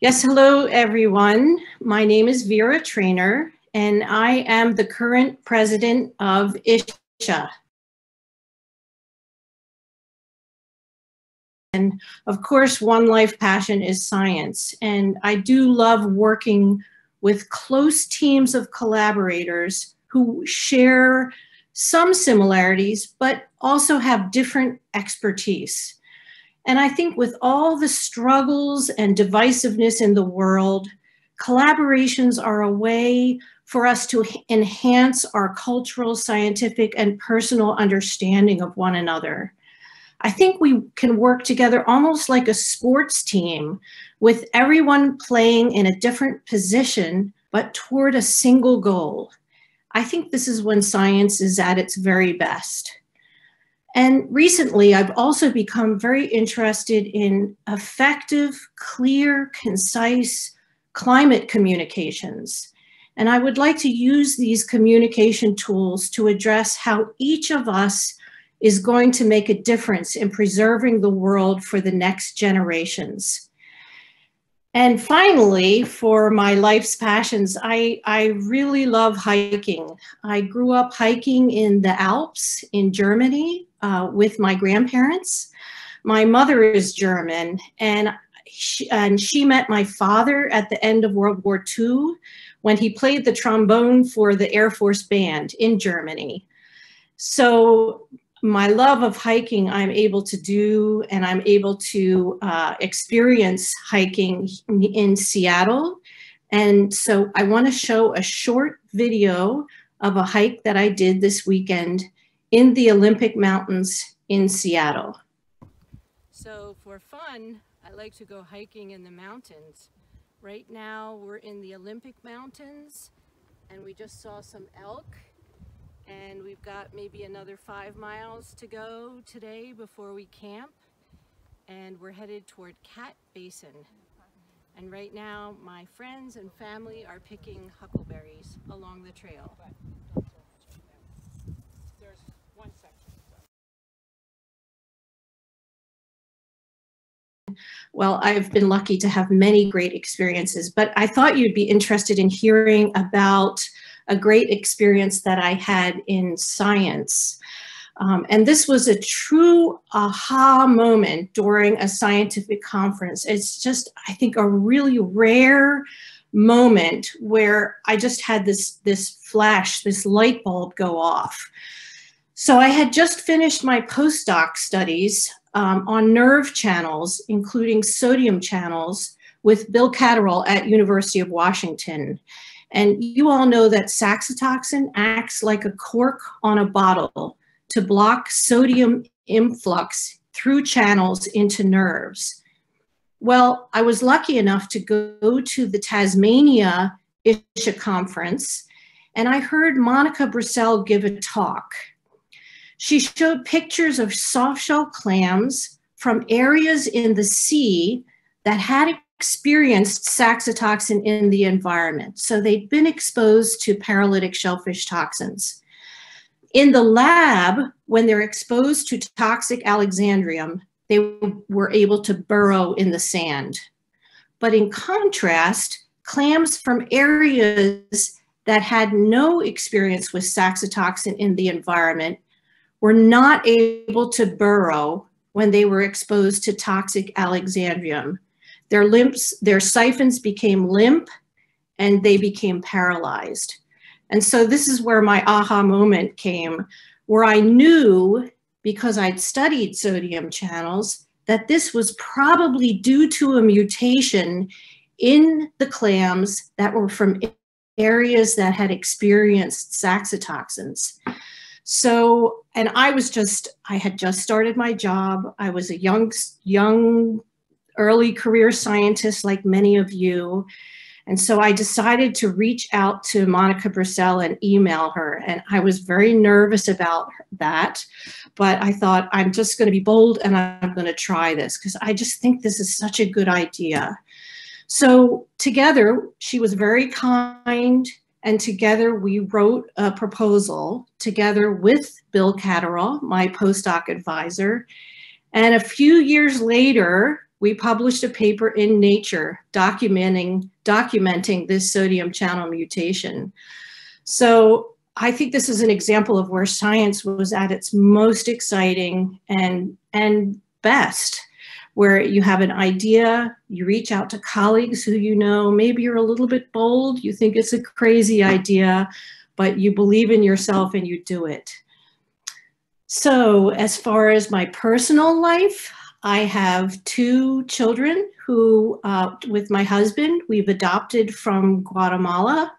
Yes, hello everyone. My name is Vera Trainer and I am the current president of ISHA. And of course, one life passion is science. And I do love working with close teams of collaborators who share some similarities, but also have different expertise. And I think with all the struggles and divisiveness in the world, collaborations are a way for us to enhance our cultural, scientific, and personal understanding of one another. I think we can work together almost like a sports team with everyone playing in a different position, but toward a single goal. I think this is when science is at its very best. And recently, I've also become very interested in effective, clear, concise climate communications. And I would like to use these communication tools to address how each of us is going to make a difference in preserving the world for the next generations. And finally, for my life's passions, I, I really love hiking. I grew up hiking in the Alps in Germany uh, with my grandparents. My mother is German, and she, and she met my father at the end of World War II when he played the trombone for the Air Force Band in Germany. So my love of hiking I'm able to do, and I'm able to uh, experience hiking in Seattle. And so I want to show a short video of a hike that I did this weekend in the Olympic Mountains in Seattle. So for fun, I like to go hiking in the mountains. Right now we're in the Olympic Mountains and we just saw some elk and we've got maybe another five miles to go today before we camp and we're headed toward Cat Basin and right now my friends and family are picking huckleberries along the trail. Well, I've been lucky to have many great experiences, but I thought you'd be interested in hearing about a great experience that I had in science. Um, and this was a true aha moment during a scientific conference. It's just, I think, a really rare moment where I just had this, this flash, this light bulb go off. So I had just finished my postdoc studies um, on nerve channels, including sodium channels, with Bill Catterall at University of Washington. And you all know that saxitoxin acts like a cork on a bottle to block sodium influx through channels into nerves. Well, I was lucky enough to go to the Tasmania ISHA conference, and I heard Monica Bricelj give a talk. She showed pictures of softshell clams from areas in the sea that had experienced saxitoxin in the environment. So they'd been exposed to paralytic shellfish toxins. In the lab, when they're exposed to toxic alexandrium, they were able to burrow in the sand. But in contrast, clams from areas that had no experience with saxitoxin in the environment were not able to burrow when they were exposed to toxic alexandrium. Their limps, their siphons became limp and they became paralyzed. And so this is where my aha moment came, where I knew because I'd studied sodium channels that this was probably due to a mutation in the clams that were from areas that had experienced saxitoxins. So, and I was just, I had just started my job. I was a young, young early career scientist like many of you. And so I decided to reach out to Monica Bricelj and email her. And I was very nervous about that. But I thought, I'm just going to be bold and I'm going to try this because I just think this is such a good idea. So together, she was very kind. And together we wrote a proposal together with Bill Catterall, my postdoc advisor. And a few years later, we published a paper in Nature documenting, documenting this sodium channel mutation. So I think this is an example of where science was at its most exciting and, and best, where you have an idea, you reach out to colleagues who you know, maybe you're a little bit bold, you think it's a crazy idea, but you believe in yourself and you do it. So as far as my personal life, I have two children who, uh, with my husband, we've adopted from Guatemala.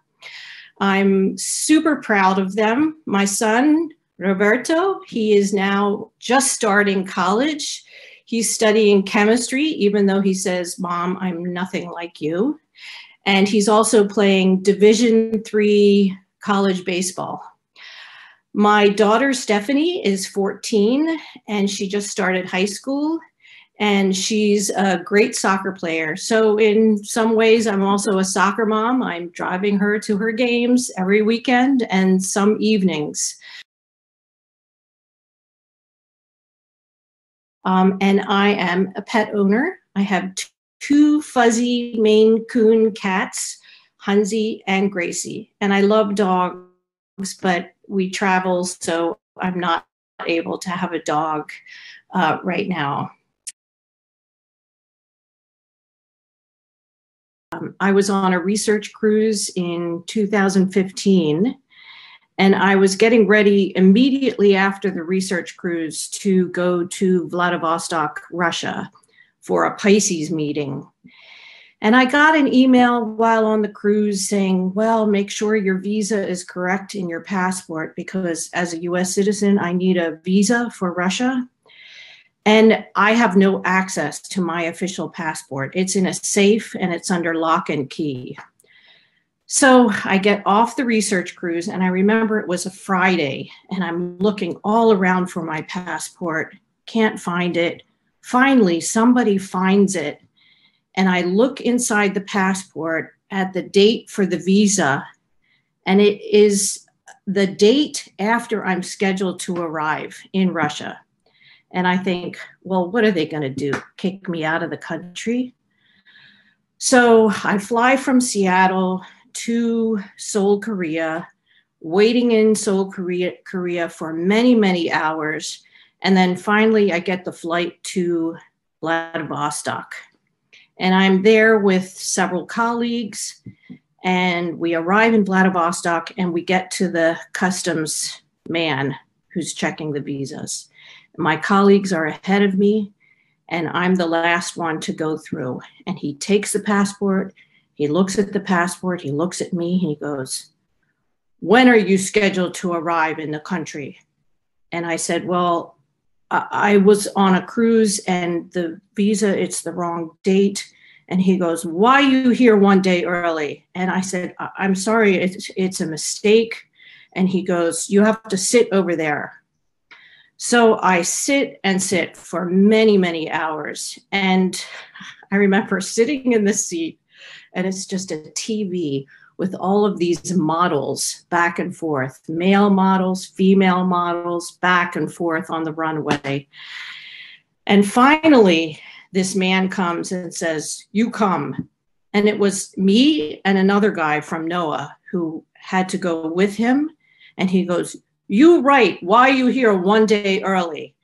I'm super proud of them. My son, Roberto, he is now just starting college. He's studying chemistry, even though he says, Mom, I'm nothing like you. And he's also playing Division three college baseball. My daughter Stephanie is 14 and she just started high school and she's a great soccer player. So in some ways, I'm also a soccer mom. I'm driving her to her games every weekend and some evenings. Um, and I am a pet owner. I have two fuzzy Maine Coon cats, Hunzy and Gracie. And I love dogs, but we travel, so I'm not able to have a dog uh, right now. Um, I was on a research cruise in 2015, and I was getting ready immediately after the research cruise to go to Vladivostok, Russia for a PICES meeting. And I got an email while on the cruise saying, well, make sure your visa is correct in your passport because as a US citizen, I need a visa for Russia. And I have no access to my official passport. It's in a safe and it's under lock and key. So I get off the research cruise and I remember it was a Friday and I'm looking all around for my passport, can't find it. Finally, somebody finds it and I look inside the passport at the date for the visa, and it is the date after I'm scheduled to arrive in Russia. And I think, well, what are they going to do? Kick me out of the country? So I fly from Seattle to Seoul, Korea, waiting in Seoul, Korea, Korea for many, many hours. And then finally, I get the flight to Vladivostok. And I'm there with several colleagues. And we arrive in Vladivostok and we get to the customs man who's checking the visas. My colleagues are ahead of me, and I'm the last one to go through. And he takes the passport, he looks at the passport, he looks at me, he goes, When are you scheduled to arrive in the country? And I said, Well, I was on a cruise and the visa, it's the wrong date. And he goes, Why you here one day early? And I said, I'm sorry, it's, it's a mistake. And he goes, You have to sit over there. So I sit and sit for many, many hours. And I remember sitting in the seat, and it's just a TV with all of these models back and forth male models, female models, back and forth on the runway. And finally, this man comes and says, You come. And it was me and another guy from NOAA who had to go with him. And he goes, You write, why you here one day early?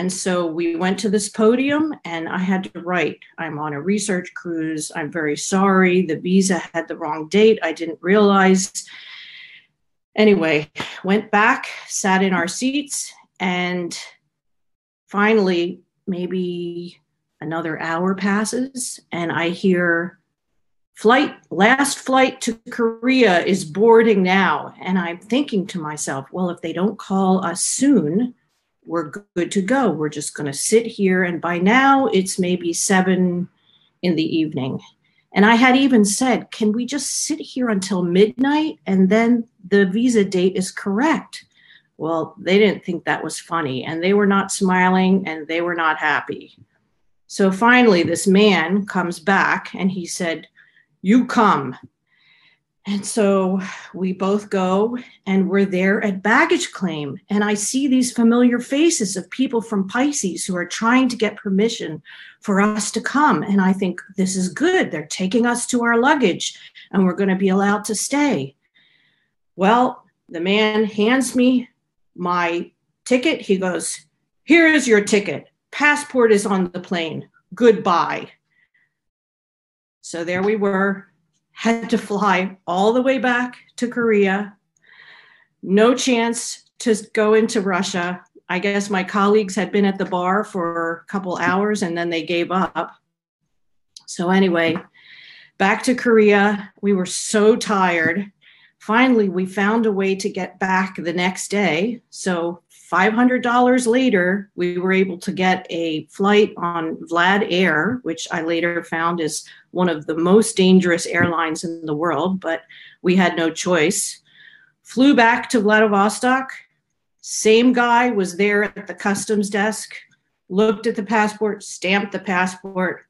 And so we went to this podium and I had to write, I'm on a research cruise. I'm very sorry. The visa had the wrong date. I didn't realize. Anyway, went back, sat in our seats, and finally, maybe another hour passes, and I hear flight last flight to korea is boarding now and i'm thinking to myself well if they don't call us soon we're good to go. We're just going to sit here. And by now it's maybe seven in the evening. And I had even said, can we just sit here until midnight and then the visa date is correct? Well, they didn't think that was funny and they were not smiling and they were not happy. So finally, this man comes back and he said, You come. And so we both go and we're there at baggage claim. And I see these familiar faces of people from PICES who are trying to get permission for us to come. And I think this is good. They're taking us to our luggage and we're going to be allowed to stay. Well, the man hands me my ticket. He goes, Here is your ticket. Passport is on the plane. Goodbye. So there we were, had to fly all the way back to Korea. No chance to go into Russia. I guess my colleagues had been at the bar for a couple hours and then they gave up. So, anyway, back to Korea. We were so tired. Finally, we found a way to get back the next day. So, $500 later, we were able to get a flight on Vlad Air, which I later found is one of the most dangerous airlines in the world, but we had no choice. Flew back to Vladivostok. Same guy was there at the customs desk, looked at the passport, stamped the passport.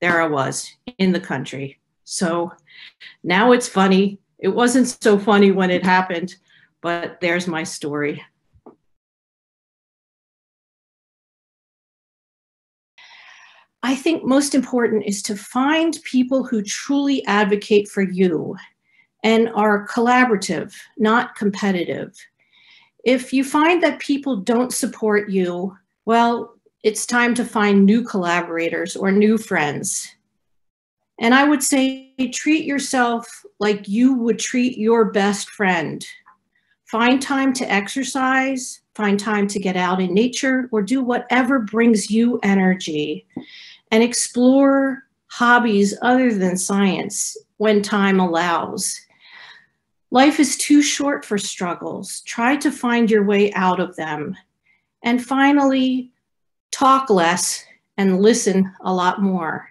There I was in the country. So now it's funny. It wasn't so funny when it happened, but there's my story. I think most important is to find people who truly advocate for you and are collaborative, not competitive. If you find that people don't support you, well, it's time to find new collaborators or new friends. And I would say treat yourself like you would treat your best friend. Find time to exercise, find time to get out in nature, or do whatever brings you energy and explore hobbies other than science when time allows. Life is too short for struggles. Try to find your way out of them. And finally, talk less and listen a lot more.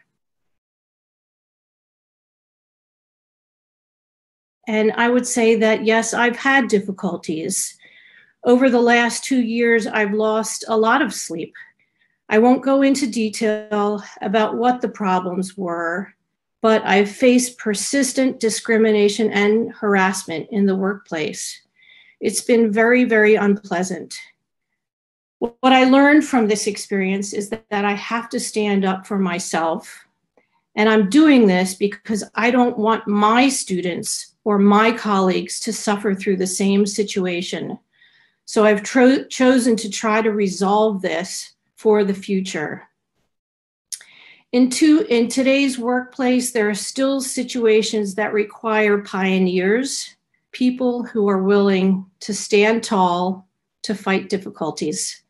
And I would say that, yes, I've had difficulties. Over the last two years, I've lost a lot of sleep. I won't go into detail about what the problems were, but I've faced persistent discrimination and harassment in the workplace. It's been very, very unpleasant. What I learned from this experience is that, that I have to stand up for myself. And I'm doing this because I don't want my students or my colleagues to suffer through the same situation. So I've chosen to try to resolve this for the future. In, two, in today's workplace, there are still situations that require pioneers, people who are willing to stand tall to fight difficulties.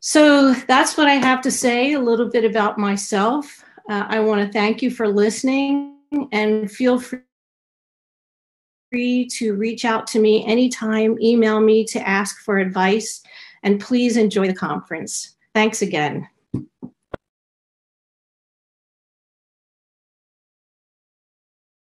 So that's what I have to say a little bit about myself. Uh, I want to thank you for listening and feel free to reach out to me anytime, email me to ask for advice and please enjoy the conference. Thanks again.